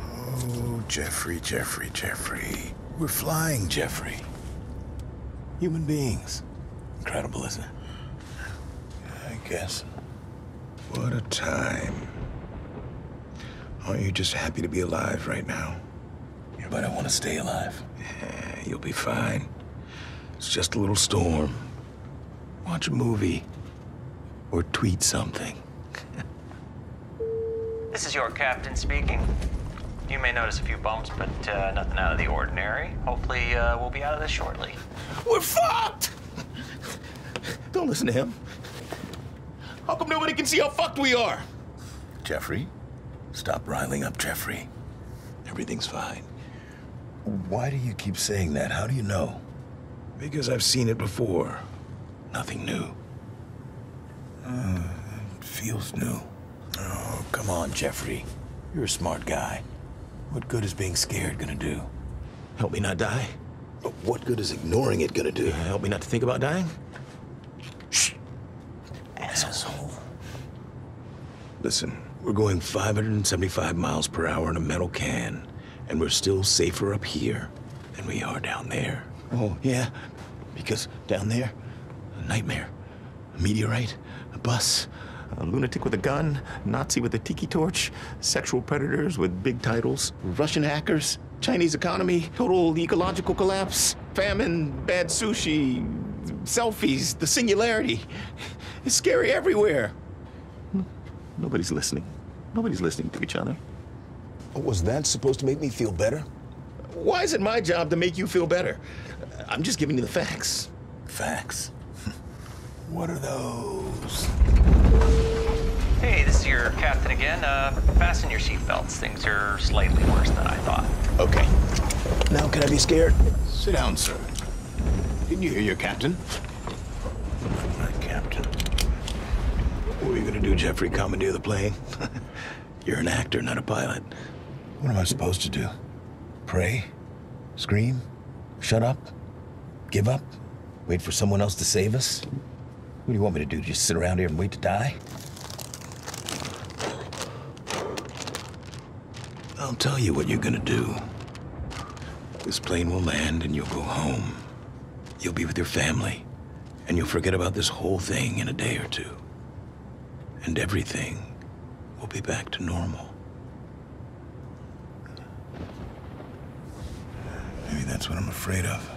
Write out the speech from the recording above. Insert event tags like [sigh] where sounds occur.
Oh, Jeffrey, Jeffrey, Jeffrey. We're flying, Jeffrey. Human beings. Incredible, isn't it? I guess. What a time. Aren't you just happy to be alive right now? Yeah, But I want to stay alive. Yeah, you'll be fine. It's just a little storm. Watch a movie. Or tweet something. [laughs] This is your captain speaking. You may notice a few bumps, but uh, nothing out of the ordinary. Hopefully, uh, we'll be out of this shortly. We're fucked! Don't listen to him. How come nobody can see how fucked we are? Jeffrey, stop riling up Jeffrey. Everything's fine. Why do you keep saying that? How do you know? Because I've seen it before. Nothing new. Uh, it feels new. Come on, Jeffrey. You're a smart guy. What good is being scared gonna do? Help me not die? But what good is ignoring it gonna do? Help me not to think about dying? Shh. Asshole. Listen, we're going 575 miles per hour in a metal can, and we're still safer up here than we are down there. Oh, yeah? Because down there, a nightmare. A meteorite, a bus, a lunatic with a gun, Nazi with a tiki torch, sexual predators with big titles, Russian hackers, Chinese economy, total ecological collapse, famine, bad sushi, selfies, the singularity. It's scary everywhere. Nobody's listening. Nobody's listening to each other. Was that supposed to make me feel better? Why is it my job to make you feel better? I'm just giving you the facts. Facts? [laughs] what are those? Again. Uh, fasten your seatbelts. Things are slightly worse than I thought. Okay. Now can I be scared? Sit down, sir. Didn't you hear your captain? My captain. What are you gonna do, Jeffrey? Commandeer the plane? [laughs] You're an actor, not a pilot. What am I supposed to do? Pray? Scream? Shut up? Give up? Wait for someone else to save us? What do you want me to do? Just sit around here and wait to die? I'll tell you what you're gonna do. This plane will land and you'll go home. You'll be with your family. And you'll forget about this whole thing in a day or two. And everything will be back to normal. Maybe that's what I'm afraid of.